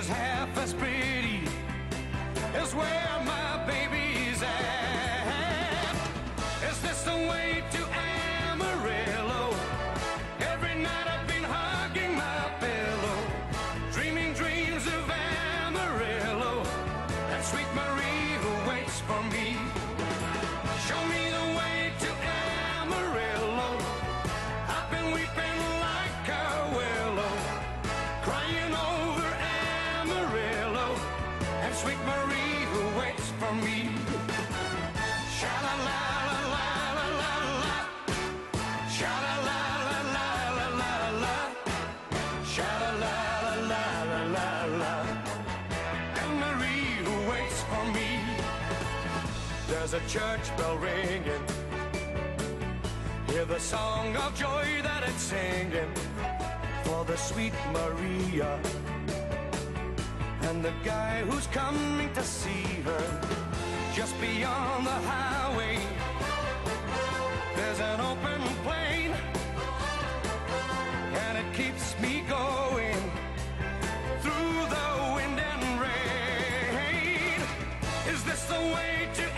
is half as pretty as where my baby's at. Is this the way to Amarillo? Every night I've been hugging my pillow, dreaming dreams of Amarillo and sweet Marie who waits for me. Show me the way to Amarillo. I've been weeping like a willow, crying sweet Marie who waits for me. Sha la la la la la la. Sha la la la la la la. Sha la la la la la la. And Marie who waits for me. There's a church bell ringing. Hear the song of joy that it's singing for the sweet Maria and the guy who's coming to see her just beyond the highway. There's an open plain and it keeps me going through the wind and rain. Is this the way to